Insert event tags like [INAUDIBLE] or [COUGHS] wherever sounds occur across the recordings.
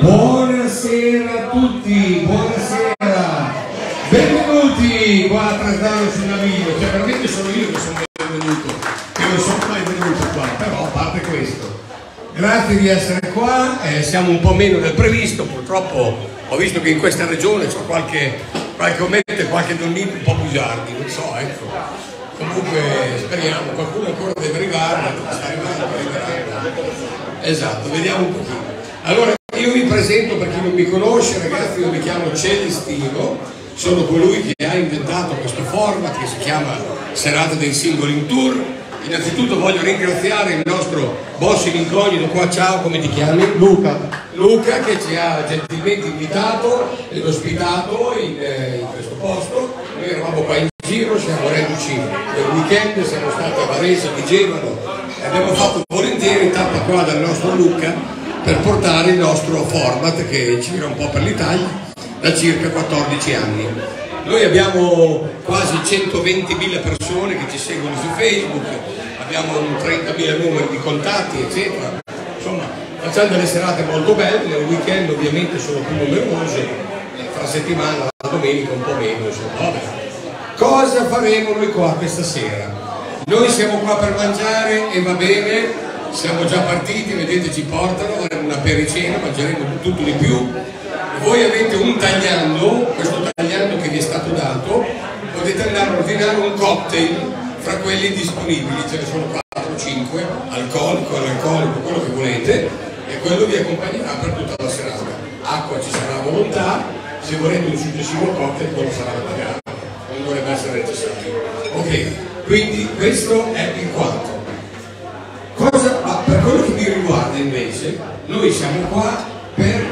Buonasera a tutti, buonasera, benvenuti a trattare sulla cioè veramente sono io che sono benvenuto, che non sono mai venuto qua, a parte questo, grazie di essere qua, eh, siamo un po' meno del previsto, purtroppo ho visto che in questa regione c'è qualche, qualche ometto, qualche donnino un po' bugiardi, non so, ecco. Comunque speriamo, qualcuno ancora deve arrivare, ma sta arrivando. Esatto, vediamo un pochino. Allora, io vi presento per chi non mi conosce, ragazzi, io mi chiamo Celestino, sono colui che ha inventato questo format che si chiama Serata dei singoli in tour. Innanzitutto voglio ringraziare il nostro boss in incognito qua, ciao, come ti chiami? Luca, Luca che ci ha gentilmente invitato ed ospitato in, eh, in questo posto. Noi eravamo qua in giro, siamo reduci del weekend, siamo stati a Varese, a Vigevano e abbiamo fatto volentieri tappa qua dal nostro Luca per portare il nostro format che gira un po' per l'Italia da circa 14 anni. Noi abbiamo quasi 120.000 persone che ci seguono su Facebook, abbiamo un 30.000 numeri di contatti, eccetera. Insomma, facciamo delle serate molto belle, nel weekend ovviamente sono più numerose, fra settimana, la domenica un po' meno, insomma. Vabbè. Cosa faremo noi qua questa sera? Noi siamo qua per mangiare e va bene, siamo già partiti, vedete ci portano, avremo una pericena, mangeremo tutto di più. Voi avete un tagliando, questo tagliando che vi è stato dato, potete andare a ordinare un cocktail fra quelli disponibili, ce ne sono 4-5, alcolico, analcolico, quello che volete, e quello vi accompagnerà per tutta la serata. Acqua ci sarà volontà, se volete un successivo cocktail quello sarà da pagare, non dovrebbe essere necessario. Ok, quindi questo è il quanto. Cosa, ma per quello che mi riguarda invece, noi siamo qua per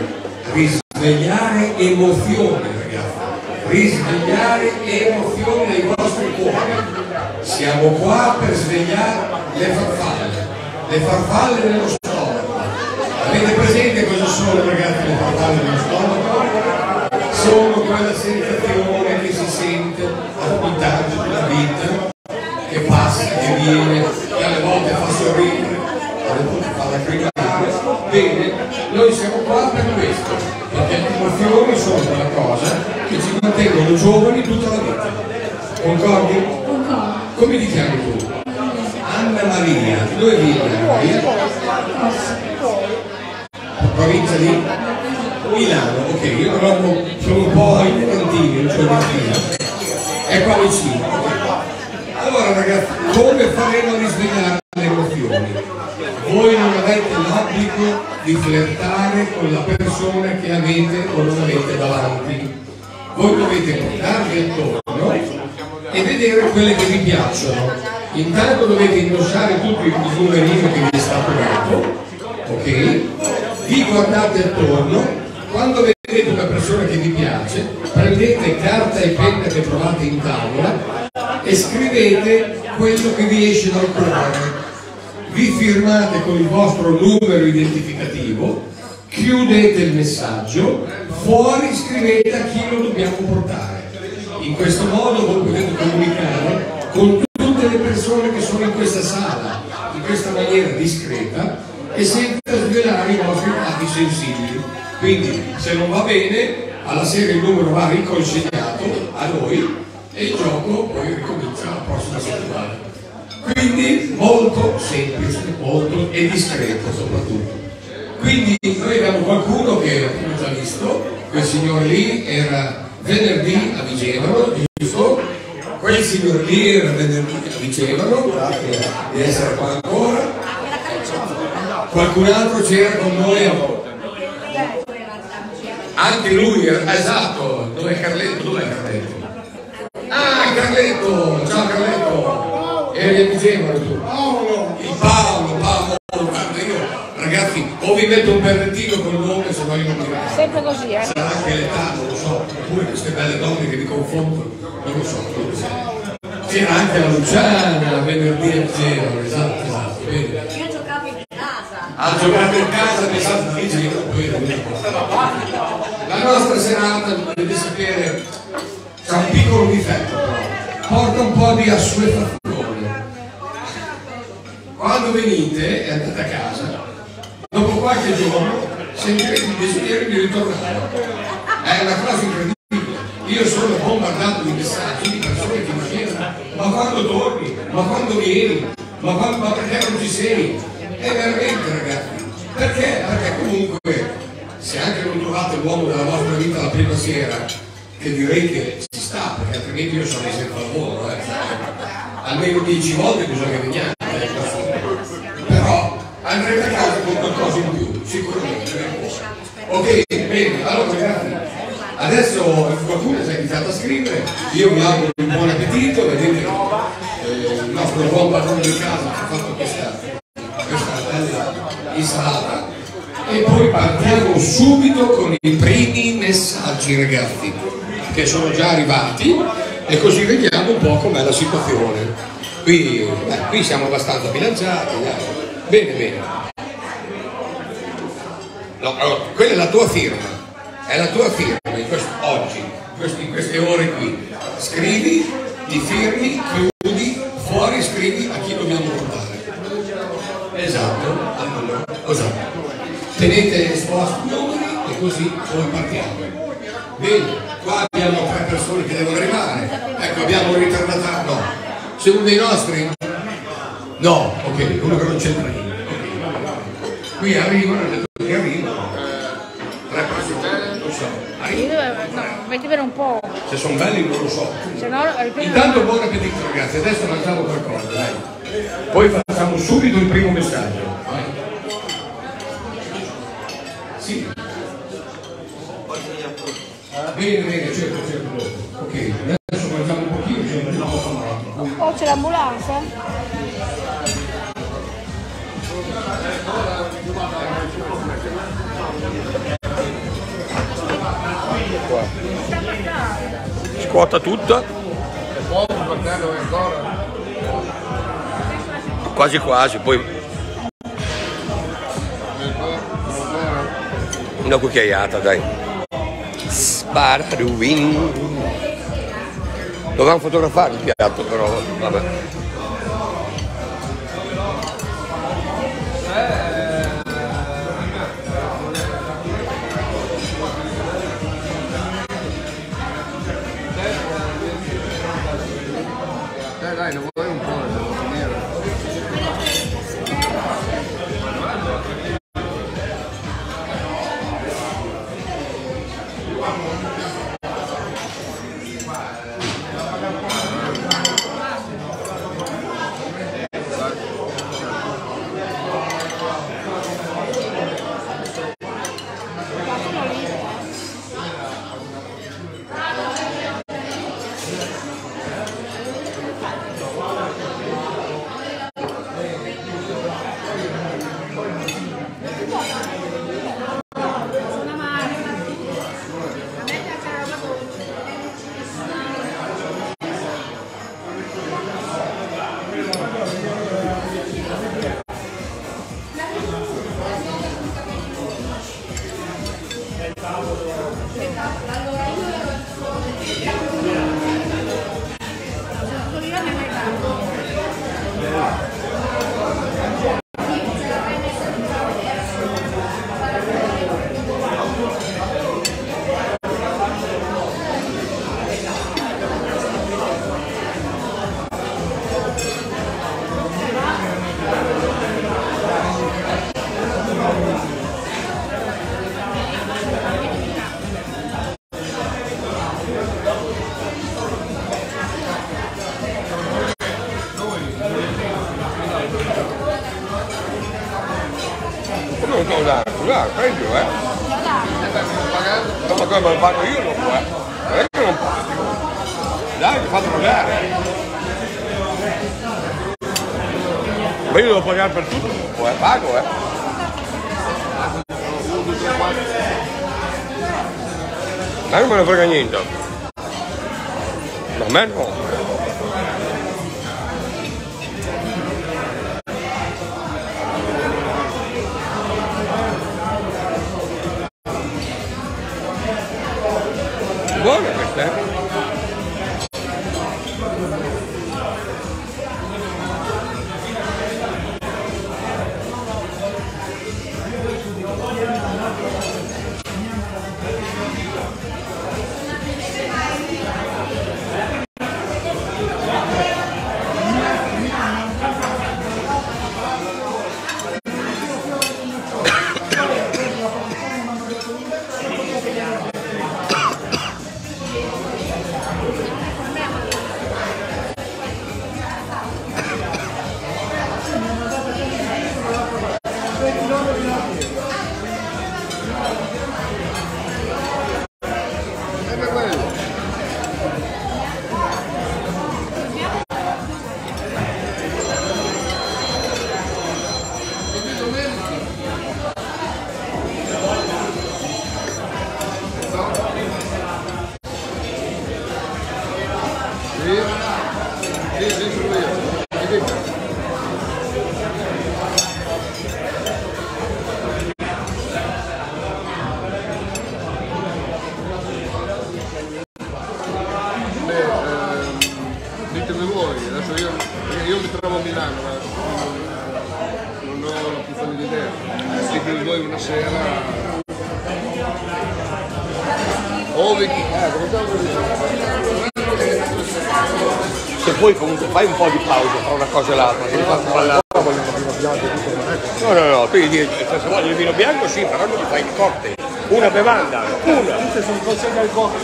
risvegliare emozioni, ragazzi, risvegliare emozioni nei vostri cuori. Siamo qua per svegliare le farfalle, le farfalle nello stomaco. Avete presente cosa sono, ragazzi, le farfalle nello stomaco? Sono quella sensazione puntaggio della vita che passa, che viene, che alle volte fa sorridere, alle volte fa lacrimare. Bene, noi siamo qua per questo, perché le emozioni sono una cosa che ci mantengono giovani tutta la vita. Concordi? Come ti chiami tu? Anna Maria, dove vivi Anna Maria? Provincia di Milano, ok, io proprio sono un po' in Trentino, in Fiorentina, è qua vicino. Allora ragazzi, come faremo a risvegliare le emozioni? Voi non avete l'obbligo di flirtare con la persona che avete o non avete davanti. Voi dovete portarvi attorno e vedere quelle che vi piacciono. Intanto dovete indossare tutto il numerino che vi è stato dato, ok? Vi guardate attorno, quando vedete una persona che vi piace, prendete carta e penna che trovate in tavola e scrivete quello che vi esce dal cuore. Vi firmate con il vostro numero identificativo, chiudete il messaggio, fuori scrivete a chi lo dobbiamo portare. In questo modo voi potete comunicare con tutte le persone che sono in questa sala, in questa maniera discreta e senza svelare i vostri dati sensibili. Quindi se non va bene, alla sera il numero va riconsegnato a noi e il gioco poi ricomincia la prossima settimana. Quindi molto semplice, molto e discreto soprattutto. Quindi noi abbiamo qualcuno che abbiamo già visto, quel signore lì era venerdì a Vigevano, giusto? Quel signore lì era venerdì a Vigevano, grazie di essere qua ancora. Qualcun altro c'era con noi a anche lui, esatto, dov'è Carletto? Dov'è Carletto? Ah, Carletto, ciao Carletto, eri a Vigevano tu. Il Paolo, Paolo, guarda io, ragazzi, o vi metto un berrettino col nome, se no io non mi ricordo. Sempre così, eh? Sarà anche l'età, non lo so, oppure queste belle donne che mi confondono, non lo so, non lo so. C'era anche la Luciana venerdì a Vigevano, esatto, esatto, vedi? Io giocavo in casa. ha giocato in casa di giro poi era venuto. Nostra serata dovete sapere c'è un piccolo difetto però porta un po' di assuefazione quando venite e andate a casa, dopo qualche giorno sentirete il desiderio di ritornare. È una cosa incredibile. Io sono bombardato di messaggi di persone che mi chiedono ma quando torni? Ma quando vieni? Ma, quando, ma perché non ci sei? È veramente ragazzi. Perché? Perché comunque se anche non trovate l'uomo della vostra vita la prima sera, che direi che ci sta, perché altrimenti io sarei senza lavoro, eh. almeno dieci volte bisogna veniare. Eh. Però andrete a casa con qualcosa in più, sicuramente. Ok, bene, allora ragazzi, adesso qualcuno si è iniziato a scrivere, io vi auguro un buon appetito, vedete eh, il nostro buon padrone di casa ha fatto questa, questa bella insalata e poi partiamo subito con i primi messaggi ragazzi che sono già arrivati e così vediamo un po' com'è la situazione. Qui, beh, qui siamo abbastanza bilanciati, dai. bene bene. No, allora, quella è la tua firma, è la tua firma in questo, oggi, in queste, in queste ore qui. Scrivi, ti firmi, chiudi, fuori scrivi a chi dobbiamo portare. Esatto, allora, esatto tenete esposti i numeri e così poi partiamo. Bene, qua abbiamo tre persone che devono arrivare. Ecco, abbiamo un ritardatario. No. Se uno dei nostri? No, ok, uno che non c'entra niente. Qui arrivano, hanno detto che arrivano. Tre persone, non so. Metti per un po'. Se sono belli non lo so. No, Intanto buon appetito ragazzi, adesso mangiamo qualcosa, dai. Poi facciamo subito il primo messaggio. Sì. Bene, bene, certo, certo. Ok, adesso mangiamo un pochino, c'è un po' Oh, c'è l'ambulanza? Scuota tutta. Quasi quasi, poi Una cucchiaiata, dai. Sparaduin. Dovevamo fotografare il piatto, però vabbè.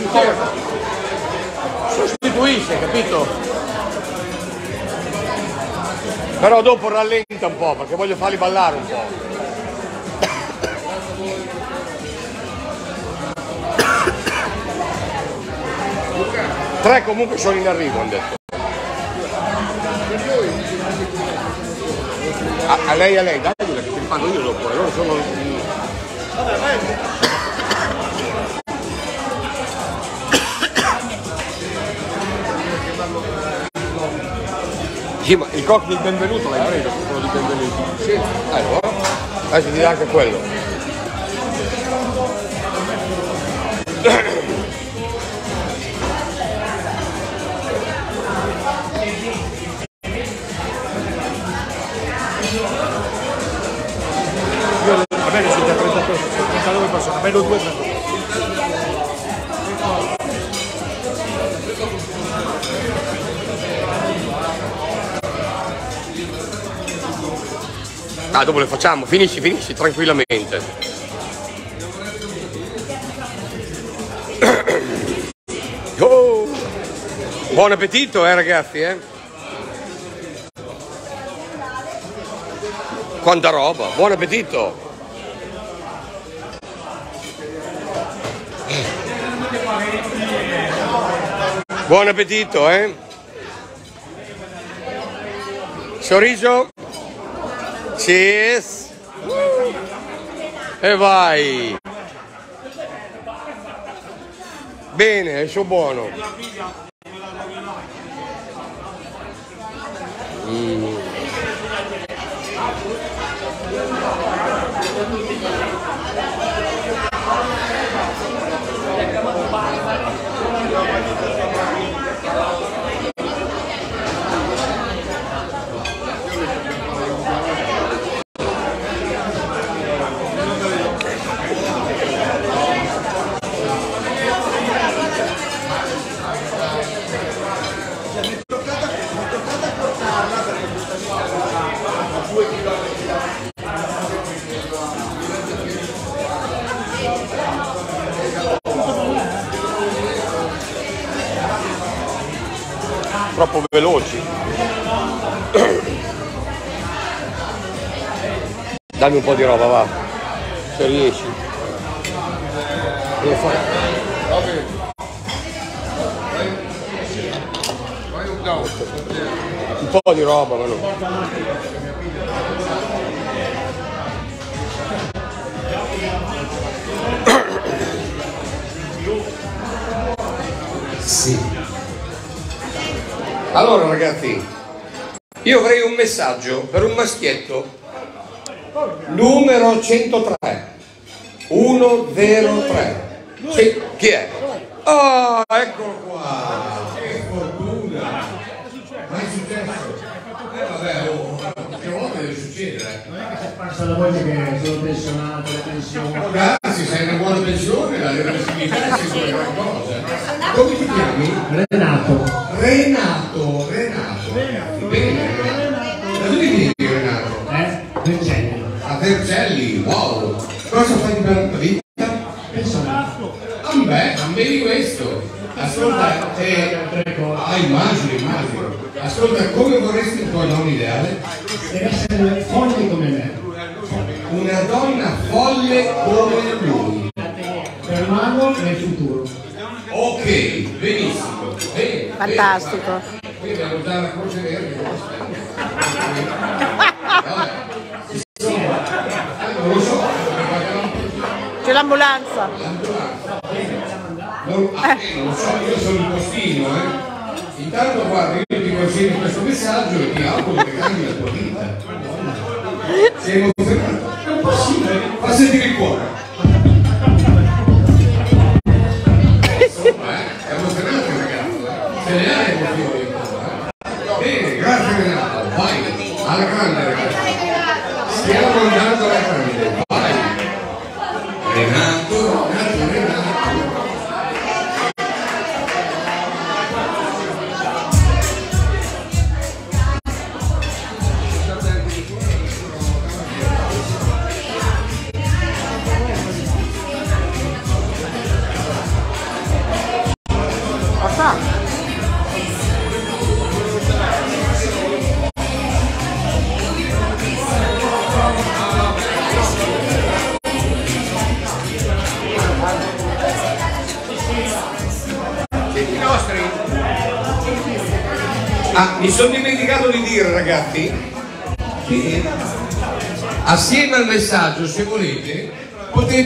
Cocktail. Sostituisce, capito? Però dopo rallenta un po' perché voglio farli ballare un po'. Tre comunque sono in arrivo, hanno detto. A, a lei, a lei, dagliela che te li fanno io dopo, loro sono... Sì, ma il cocktail di benvenuto l'hai preso, quello di benvenuto? Sì. Allora, adesso ti dà anche quello. Va bene, siete a 30 persone, 39 persone, meno 2 persone. Ah, dopo le facciamo, finisci, finisci tranquillamente. [COUGHS] Oh! Buon appetito, eh ragazzi, eh? Quanta roba, buon appetito! Buon appetito, eh? Sorriso? Cheers! E vai! Bene, suo buono. Mm. Dammi un po' di roba, va. Se riesci. Devo fare- un po' di roba, ma. Sì. Allora ragazzi, io avrei un messaggio per un maschietto. Numero 103. 103. Sì, chi è? Ah, eccolo qua. Che fortuna! Ma è successo? Eh vabbè, oh, che volte deve succedere. Passa la volta che sono pensionato, le pensioni. Ragazzi, sei in una buona pensione, la reversibilità è gran cosa. Come ti chiami? Immagino, immagino. Ascolta, come vorresti il tuo nome ideale? Deve essere folle come me. Una donna folle come lui. Per mago nel futuro. Ok, benissimo. Bene, Fantastico. Qui abbiamo già la croce verde. Non lo so, C'è l'ambulanza. non, ah, eh, non lo so, io sono il postino, eh. Intanto guarda, io ti consiglio questo messaggio e ti auguro che cambi la tua vita. Sei emozionato? È impossibile. Fa sentire il cuore.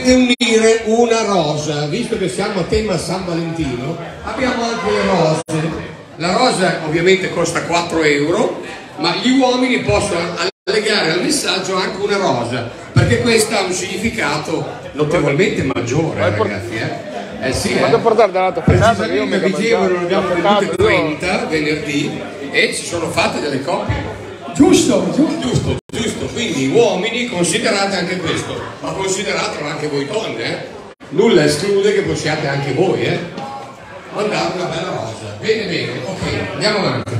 Potete unire una rosa, visto che siamo a tema San Valentino, abbiamo anche le rose. La rosa ovviamente costa 4 euro, ma gli uomini possono allegare al messaggio anche una rosa, perché questa ha un significato notevolmente maggiore, ragazzi. Eh, eh sì, Vado a eh. portare dall'altra che io a Vigevano ne mangiato. abbiamo io- 30 venerdì e si sono fatte delle coppie. Giusto, giusto, giusto, giusto. Quindi uomini considerate anche questo, ma consideratelo anche voi donne, eh. Nulla esclude che possiate anche voi, eh. Mandare una bella rosa. Bene, bene, ok, andiamo avanti.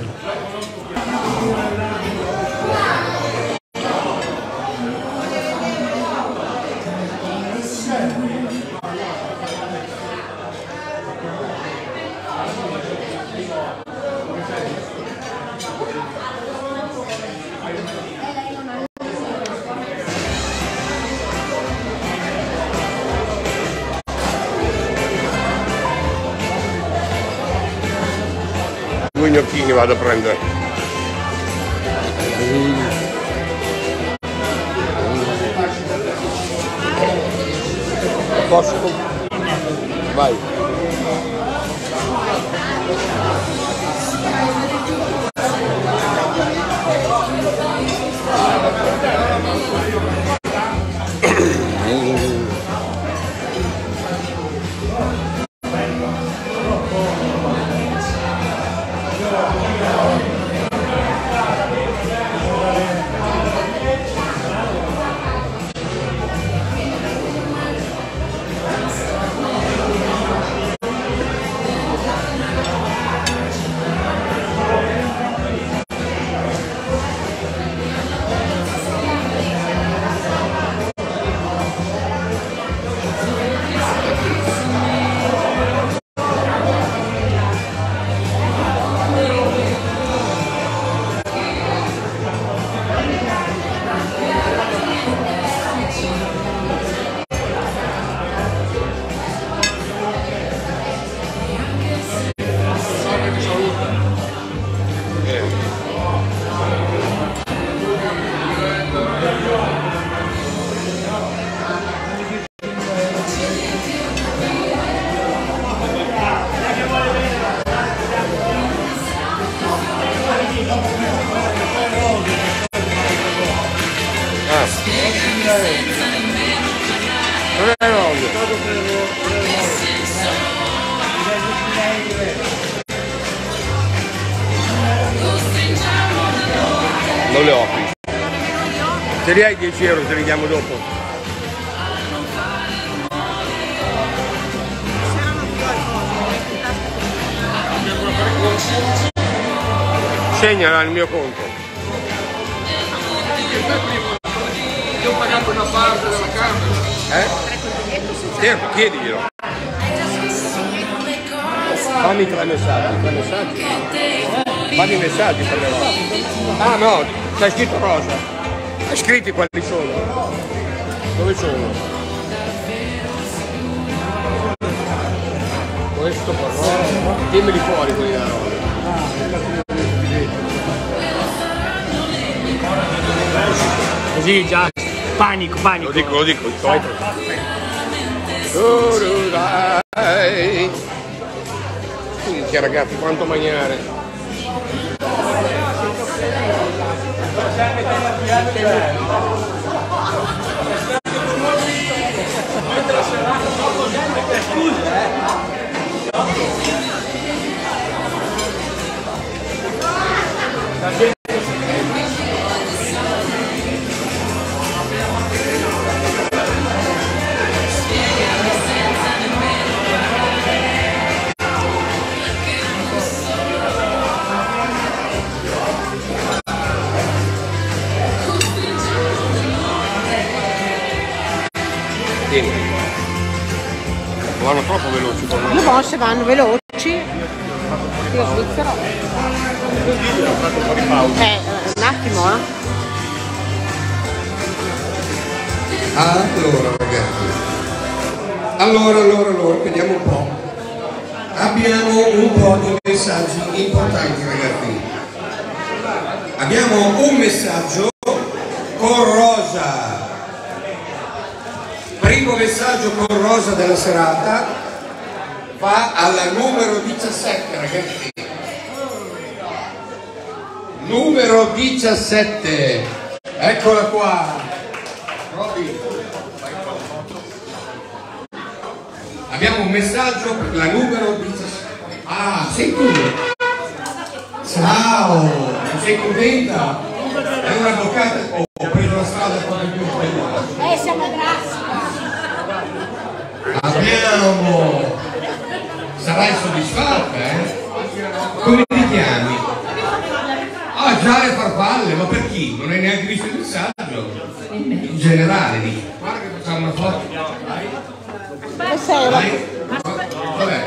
Vado a prendere. Posso? Vai. 10 euro te li diamo dopo. Segnala il mio conto. Io ho pagato una parte della camera. Eh? Certo, chiediglielo. Fammi tre messaggi, tre messaggi. Fammi i messaggi per le rose. Ah no, c'è scritto rosa. Scritti quali sono? Dove sono? Questo per rosa. Timmeli fuori quelli da rosa. Così già panico, panico. Lo dico, lo dico, il. Tururai. Minchia ragazzi, quanto mangiare. Vanno vanno veloci. Io svizzero. Eh, un attimo, eh. Allora ragazzi, allora, allora, allora, vediamo un po'. Abbiamo un po' di messaggi importanti ragazzi. Abbiamo un messaggio con Rosa. Primo messaggio con Rosa della serata va alla numero 17 ragazzi. Numero 17. Eccola qua. Robby. Abbiamo un messaggio per la numero 17. Ah, sei tu? Ciao, sei contenta? È un'avvocata? Oh, ho preso la strada proprio più sbagliata. Eh, siamo grassi. Abbiamo. Sarai soddisfatta, eh? Come ti chiami? Ah, già le farfalle, ma per chi? Non hai neanche visto il messaggio? In generale, dici. Guarda che facciamo una foto. Dai. Vabbè.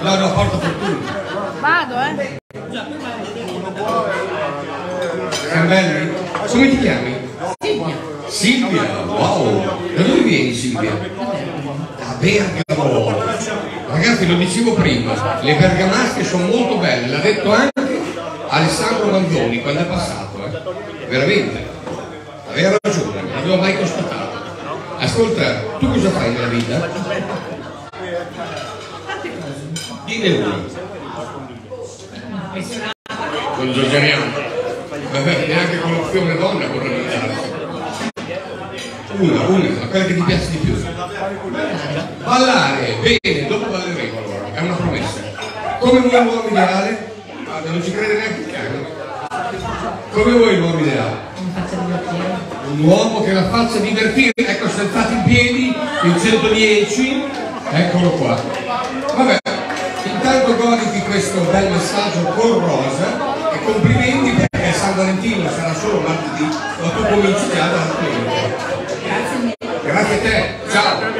No, no, porta fortuna. Vado, eh. Siamo belli? Come ti chiami? Silvia. Wow. Da dove vieni Silvia? Da Bergamo. Ragazzi, lo dicevo prima, le bergamasche sono molto belle, l'ha detto anche Alessandro Manzoni quando è passato, eh. Veramente. Aveva ragione, non l'avevo mai constatato. Ascolta, tu cosa fai nella vita? Dine una. Con Giorgianiano. Vabbè, neanche con l'opzione donna vorrei mangiarsi. Una, una, quella che ti piace di più. Ballare, bene, dopo balleremo allora, è una promessa. Come vuoi l'uomo ideale? Guarda, non ci crede neanche il cane. Come vuoi l'uomo ideale? Un uomo che la faccia divertire, ecco, se alzati in piedi, il 110, eccolo qua. Vabbè, intanto goditi questo bel messaggio con Rosa e complimenti perché San Valentino sarà solo martedì, ma tu cominci già domenica. Grazie a te, ciao.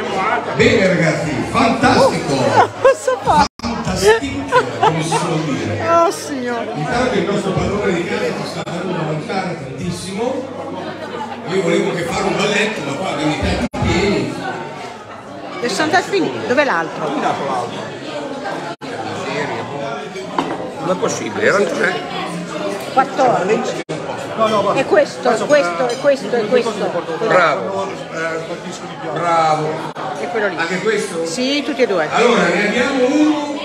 Bene ragazzi, fantastico, [LAUGHS] Cosa fa? fantastico, come si suol dire. Oh signore. Intanto il nostro padrone di casa sta andando a avanzare tantissimo. Io volevo che fare un balletto, ma qua abbiamo i tanti piedi. E sono andati finiti. Dov'è l'altro? Non è possibile, erano tre. 14. E questo, e questo, e questo, e questo. Bravo, Bravo. E quello lì. Anche questo? Sì, tutti e due. Allora, ne abbiamo uno.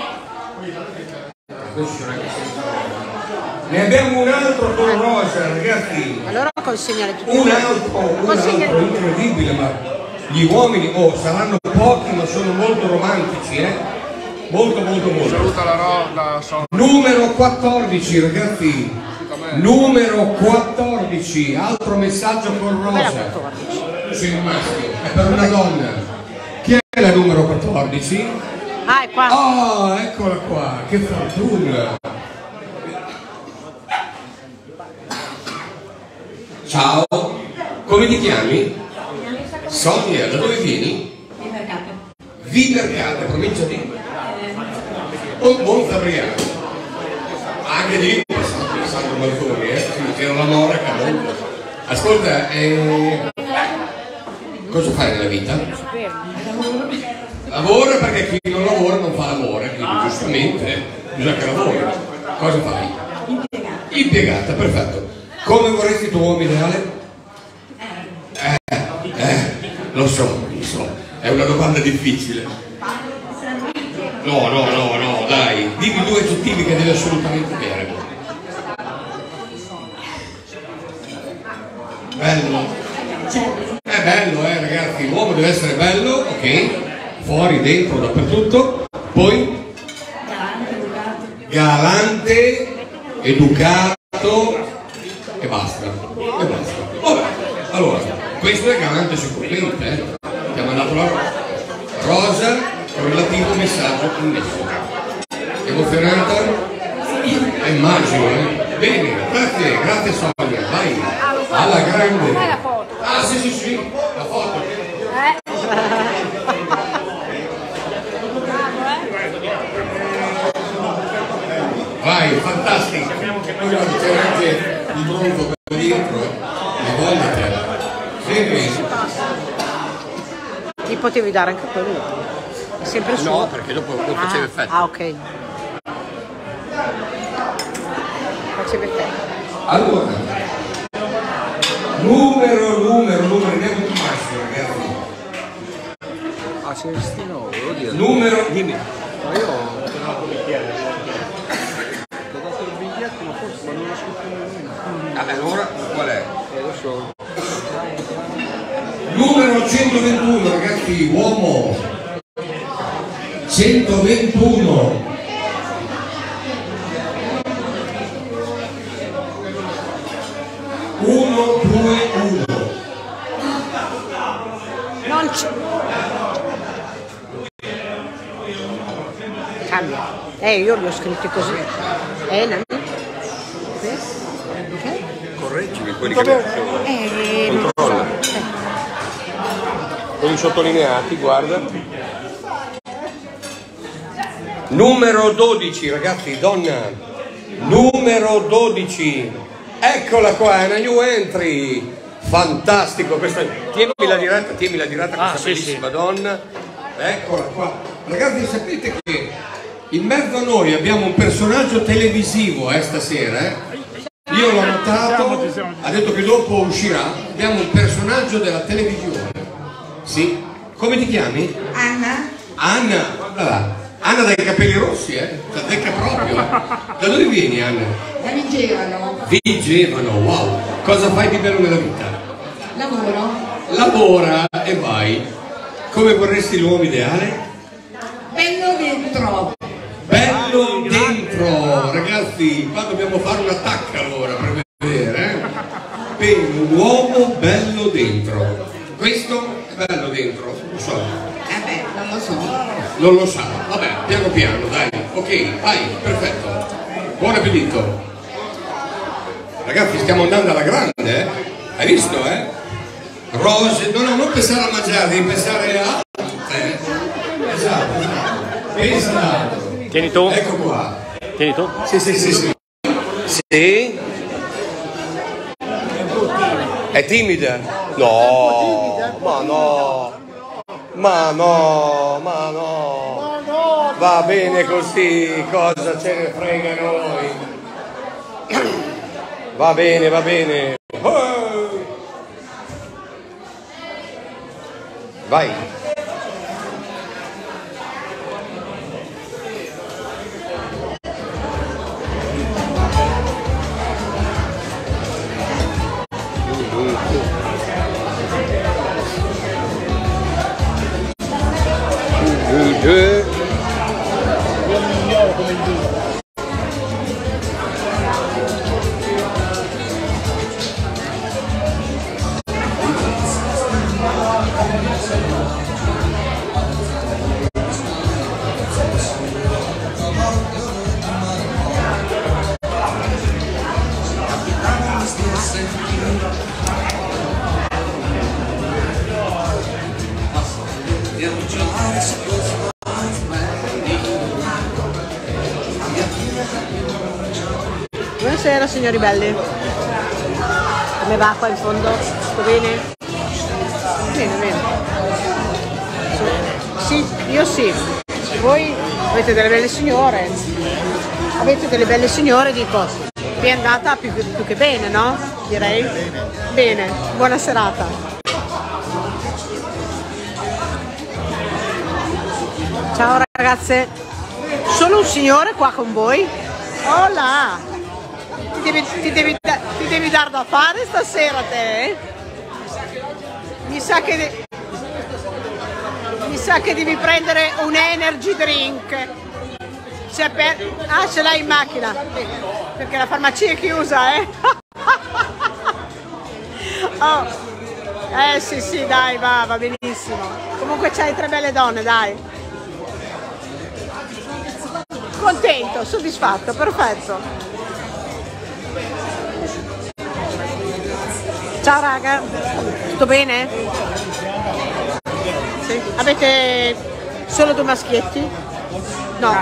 Ne abbiamo un altro con rosa, ragazzi. Allora consegnare tutti Un altro, un altro, incredibile, ma gli uomini, oh, saranno pochi, ma sono molto romantici, eh? Molto, molto, molto. Saluta la ro, la so. Numero 14, ragazzi. Numero 14, altro messaggio con rosa. 14? Sì, un maschio, è per una donna. È la numero 14? Ah, è qua. Oh, eccola qua, che fortuna! Ciao, come ti chiami? Sonia, da dove vieni? Vivercate, provincia di? Mon- Monfabriano. Anche di Alessandro Balconi, eh? C'era la monaca, molto. Ascolta, eh, cosa fai nella vita? Lavora perché chi non lavora non fa l'amore, quindi giustamente eh, bisogna che lavori. Cosa fai? Impiegata, perfetto. Come vorresti tuo uomo ideale? Eh, eh, lo so, lo so, è una domanda difficile. No, no, no, no, dai, dimmi due aggettivi che devi assolutamente avere. Bello. È bello, eh ragazzi, l'uomo deve essere bello, ok? Fuori, dentro, dappertutto. Poi galante, educato e basta. E basta. Vabbè, allora, questo è galante sicuramente, eh? Ti ha mandato la rosa. Rosa, relativo messaggio connesso. Emozionata? Immagino, eh? Bene, grazie, grazie Sonia, vai. Alla grande. Ah sì sì sì, la foto. Eh? Fantastico. Poi guarda, c'è anche il bronzo per dietro, eh. Le voglia te. Sì, sì. Gli potevi dare anche quello. È sempre suo. No, perché dopo non faceva ah, effetto. Ah, ok. Faceva effetto. Allora, numero, numero, numero, andiamo più massimo ragazzi. Ah, Celestino, volevo dire. Numero, Dimmi. Ma io ho tornato il bicchiere. Ho dato il biglietto, ma forse ma non l'ho scritto Ah, allora qual è? E adesso numero 121 ragazzi, uomo. 121. Uno, due, uno. Non c'è. Cambia. Eh, io li ho scritti così. Eh, Nani? Ok? Correggimi quelli che mi sono. Eh, Controlla. Quelli sottolineati, guarda. Numero 12, ragazzi, donna. Numero 12. Eccola qua, è una new entry. Fantastico, questa. Tienimi la diretta, tienimi la diretta questa bellissima donna. Eccola qua. Ragazzi, sapete che in mezzo a noi abbiamo un personaggio televisivo eh, stasera, eh? Io l'ho notato, ha detto che dopo uscirà. Abbiamo un personaggio della televisione. Sì. Come ti chiami? Anna, Anna, là. Anna dai capelli rossi, eh? Ti azzecca proprio. Da dove vieni, Anna? da Vigevano, Vigevano, wow. Cosa fai di bello nella vita? lavoro, Lavora e vai. Come vorresti l'uomo ideale? bello dentro, Bello dentro, ragazzi, qua dobbiamo fare un attacco allora per vedere, eh? Bene, un uomo bello dentro. Questo bello dentro, lo so. vabbè, non lo so. Non lo sa, vabbè, piano piano, dai. Ok, vai, perfetto. Buon appetito. Ragazzi, stiamo andando alla grande, eh? Hai visto, eh? Rose, no, no, non pensare a mangiare, devi pensare a... Eh? Esatto, esatto. Pensa. Tieni tu, Ecco qua. tieni tu. Sì, sì, sì, sì. Sì. È timida? No. Ma no. Ma no, ma no. Va bene così, cosa ce ne frega noi? Va bene, va bene. Vai. Signori belli. Come va qua in fondo? Tutto bene? Bene, bene. Sì, io sì. Voi avete delle belle signore. Avete delle belle signore, dico. Vi è andata più, più che bene, no? Direi. Bene. Buona serata. Ciao ragazze. Solo un signore qua con voi? Hola! Ti devi, ti devi, ti devi dar da fare stasera te? Mi sa che mi sa che devi prendere un energy drink. Se per- ah, ce l'hai in macchina. Perché la farmacia è chiusa, eh? [LAUGHS] Oh. Eh sì sì dai va, va benissimo. Comunque c'hai tre belle donne, dai. Contento, soddisfatto, perfetto. Ciao raga, tutto bene? Sì. Avete solo due maschietti? No.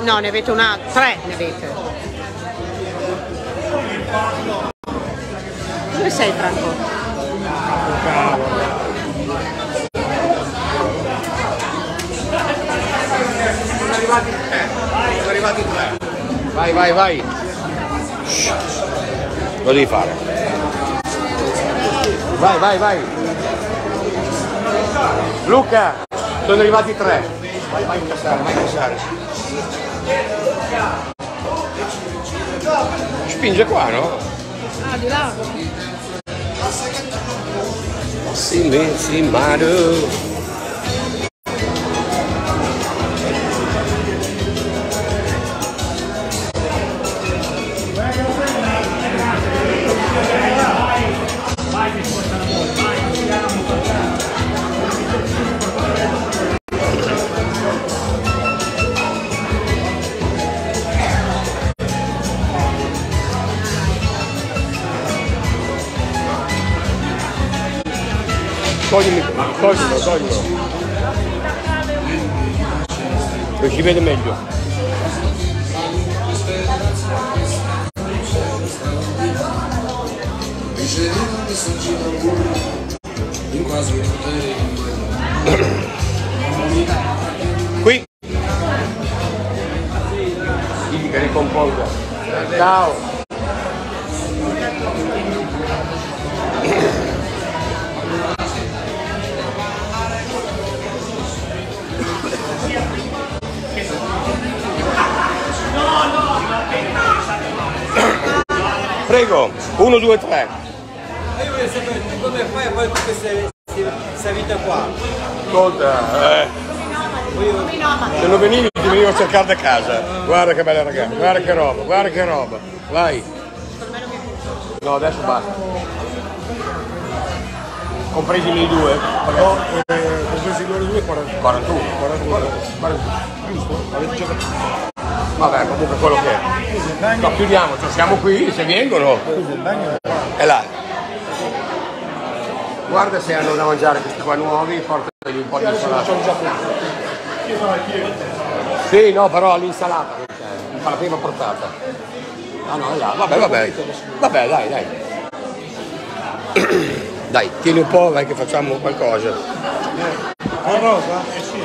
No, ne avete una, tre ne avete. Dove sei Franco? Sono arrivati tre. Sono arrivati tre. Vai, vai, vai. Shh. Lo devi fare. Vai, vai, vai. Luca, sono arrivati tre. Vai, vai a incassare, vai a incassare. Spinge qua, no? Ah, di là. Silenzi mano. Toglimi, toglilo, toglilo. Che si vede meglio. Qui. Digli che ricomponga. Ciao. 1, 2, 3. Io voglio sapere tu come fai a fare tutta questa vita qua? Ascolta, eh, se non venivi ti venivo a cercare da casa. Guarda che bella ragazza, guarda che roba, guarda che roba. Vai. No, adesso basta. Compresi i miei due? No, eh, compresi loro due 40. 41. 42. 41. Giusto? Avete già capito? Vabbè, comunque quello che è. No, chiudiamo, cioè siamo qui, se vengono. È là. Guarda se hanno da mangiare questi qua nuovi, portagli un po' di insalata. Sì, no, però l'insalata fa la prima portata. Ah no, è là, vabbè, vabbè. Vabbè, dai, dai. [COUGHS] Dai, tieni un po', vai che facciamo qualcosa. Con rosa? Eh sì.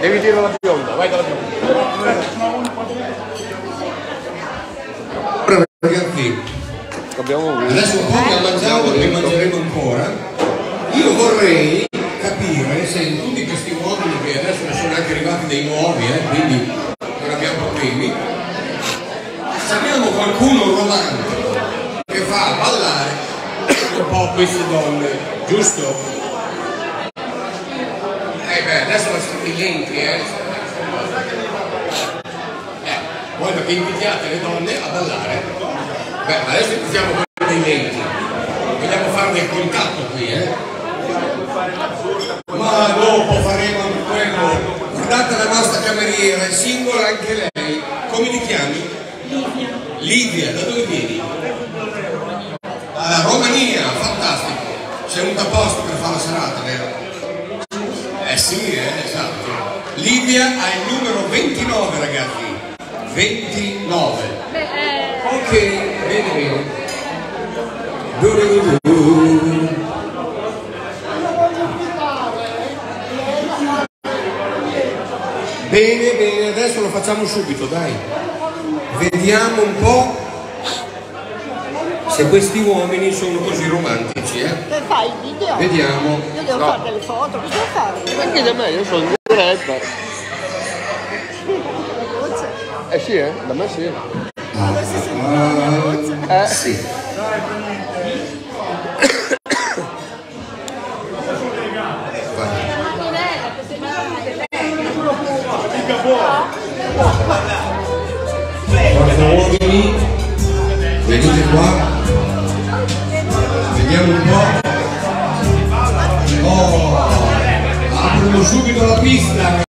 Devi dire la bionda, vai dalla bionda. Ora ragazzi, Abbiamo adesso un po' che mangiamo e mangeremo ancora. Io vorrei capire se in tutti questi uomini che adesso ne sono anche arrivati dei nuovi, eh, quindi non abbiamo problemi, se abbiamo qualcuno romantico che fa ballare un po' queste donne, giusto? Eh beh, stati lenti, eh. Eh, voi perché invitiate le donne a ballare? Beh, adesso iniziamo con dei lenti. Vogliamo fare del contatto qui, eh? Ma dopo faremo anche quello. Guardate la nostra cameriera, è singola anche lei. Come ti chiami? Livia. Livia, da dove vieni? Dalla Romania, fantastico. Sei venuta apposta per fare la serata, vero? Eh sì, eh, esatto. Livia ha il numero 29, ragazzi. 29. Ok, bene, bene. Du, du, du, du. Bene, bene, adesso lo facciamo subito, dai. Vediamo un po' se questi uomini sono così romantici, eh. Che fai il video? Vediamo. Io devo fare delle foto, cosa devo fare? Anche da me, io sono un rapper. Eh sì, eh, da me sì. Ah, sì. Guarda uomini, venite qua, subito la pista,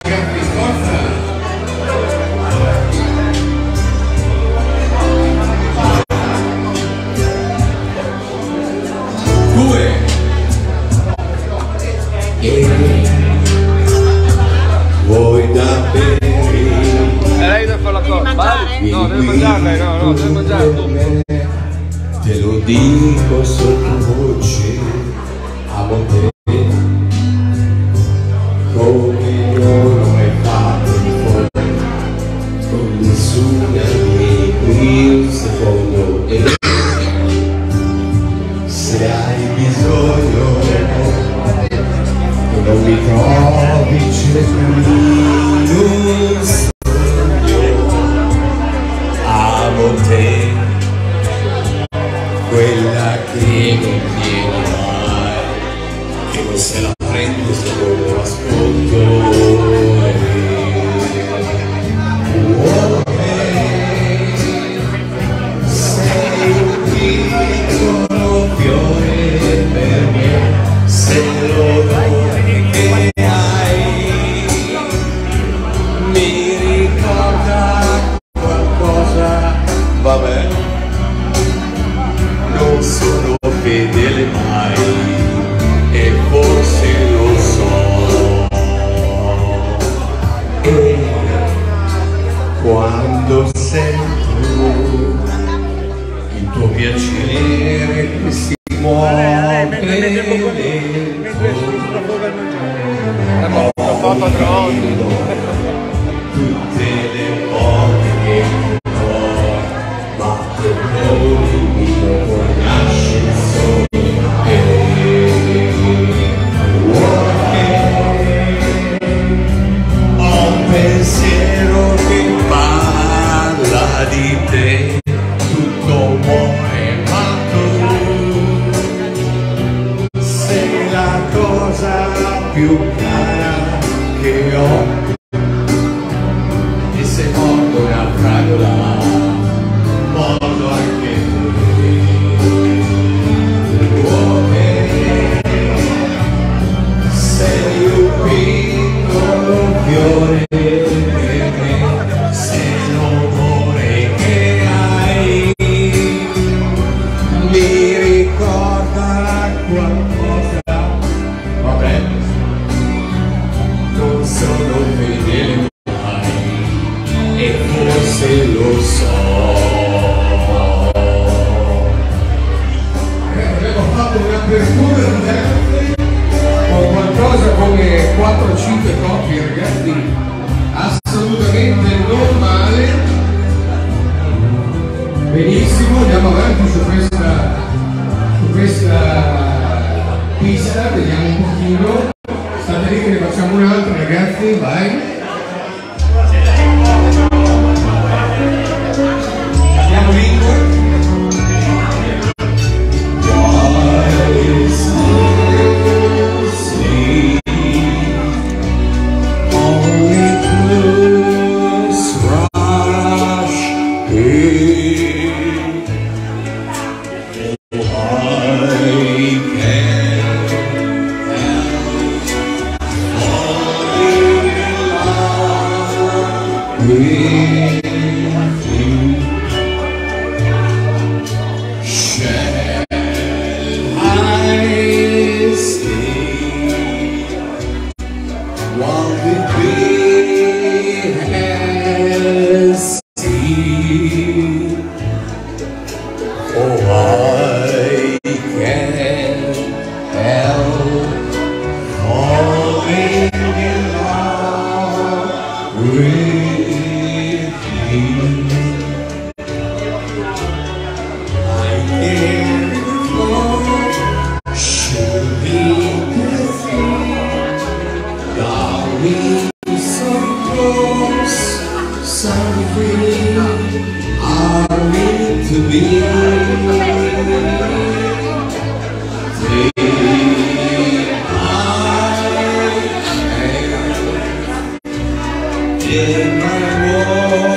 In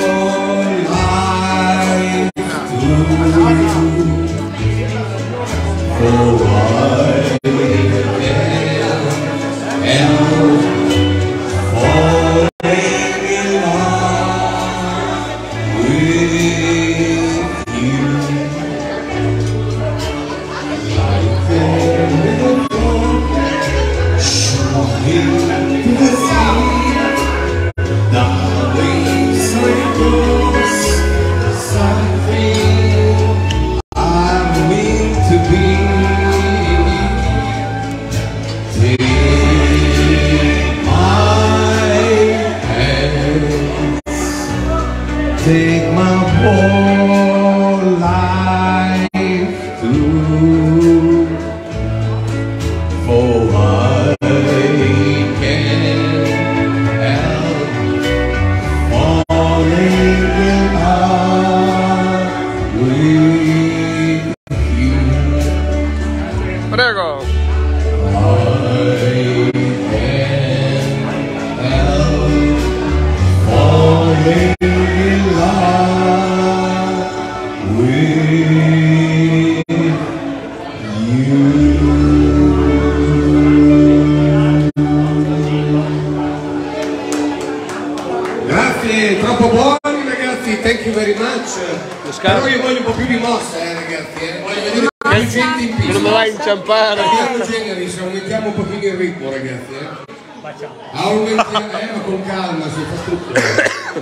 calma con calma si fa tutto.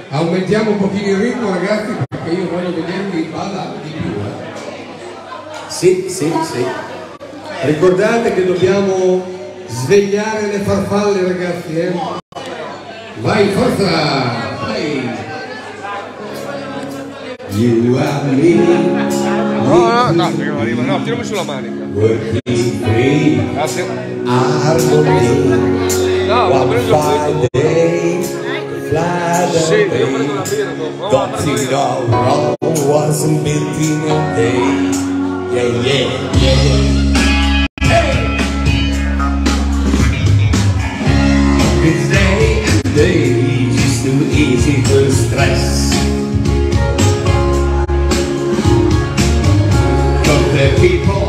Aumentiamo un pochino il ritmo ragazzi perché io voglio vedervi balla di più. Eh. Sì, sì, sì. Ricordate che dobbiamo svegliare le farfalle ragazzi. Eh. Vai forza! Vai! You are me. No, no, no, prima sulla manica. Working free. Grazie. No, ho preso il. day. Got it all wrong, wasn't beating a day. Yeah, yeah, yeah. Hey! Too easy for stress. The people.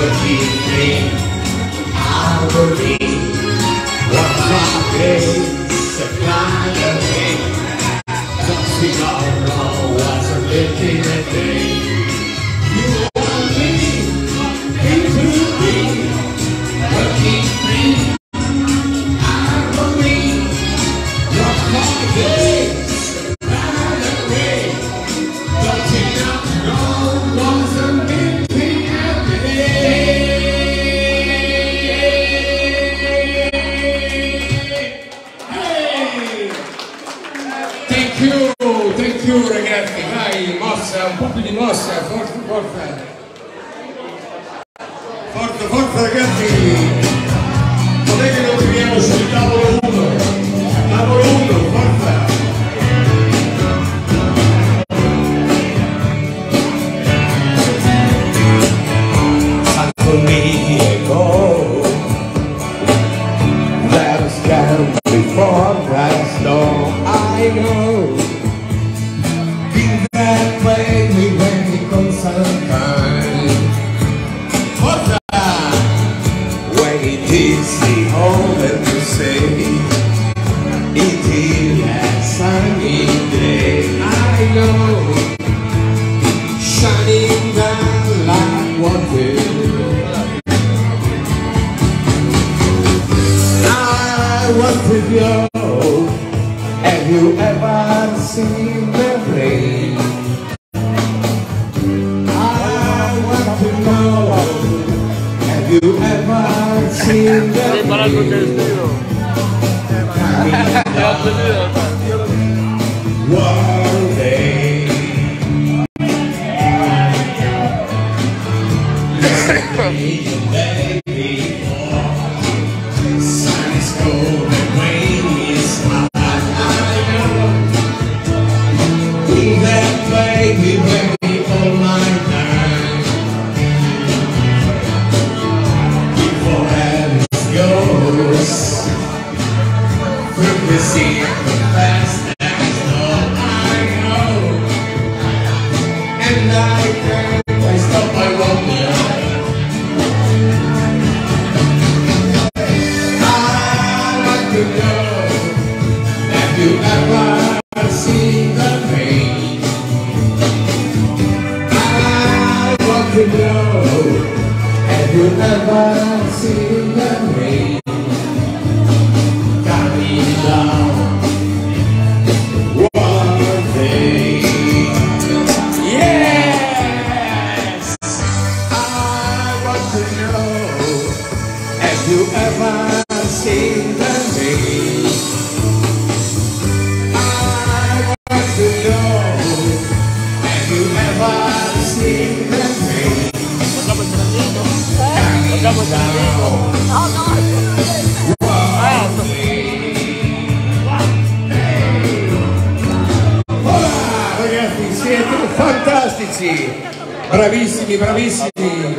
worship Him. I believe what my grace supplies. you ever seen the fantastici! Bravissimi, bravissimi!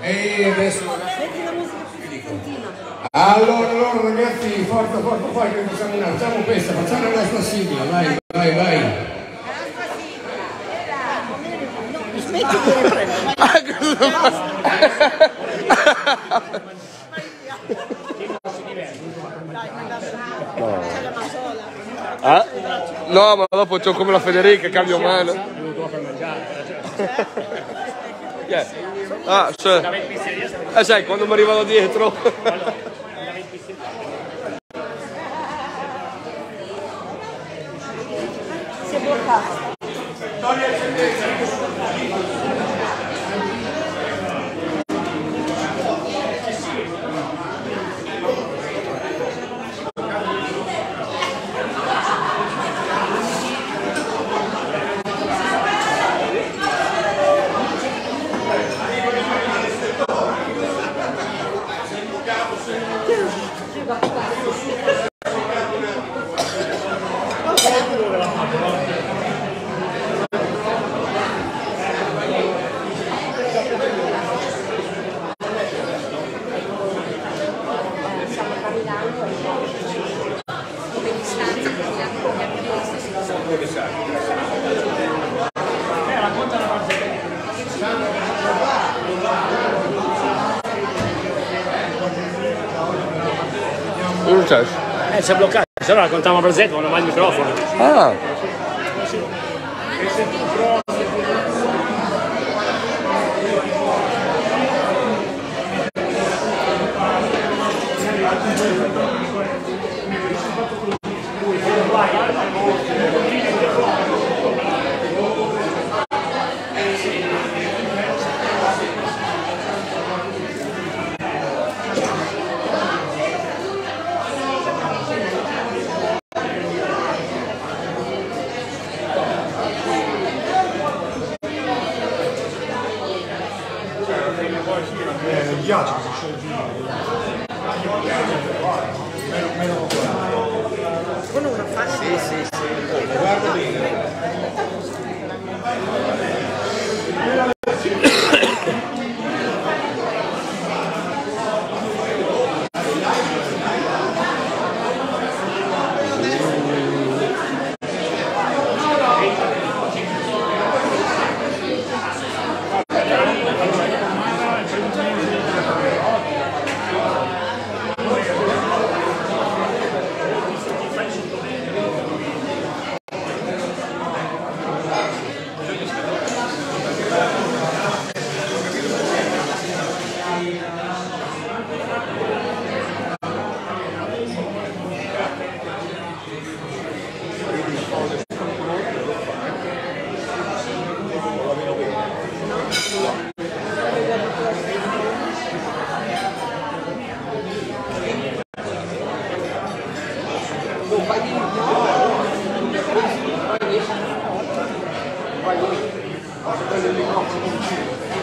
E adesso allora, allora ragazzi, forza, forza, forza, facciamo questa, facciamo la nostra sigla, vai, vai, vai. Ah? No, ma dopo c'ho come la Federica, cambio mano. È? Ah, sì. Eh sai, quando mi arrivano dietro. Non c'è. Eh, si è bloccato, se no raccontiamo a Brasetto, non ha mai il microfono. Ah. Vai, vai, vai.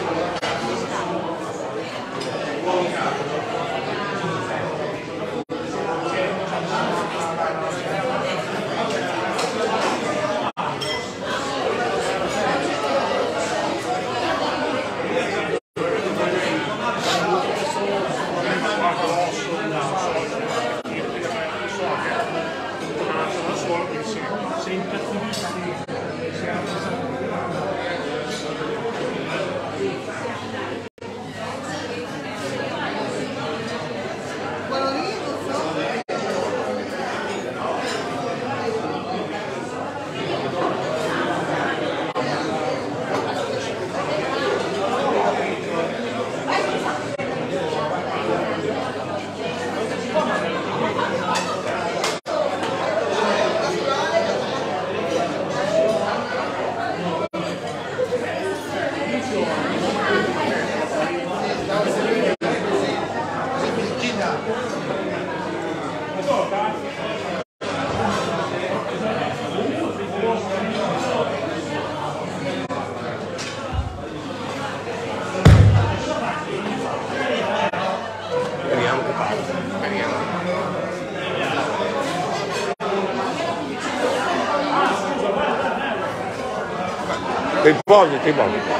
Ti voglio, ti voglio.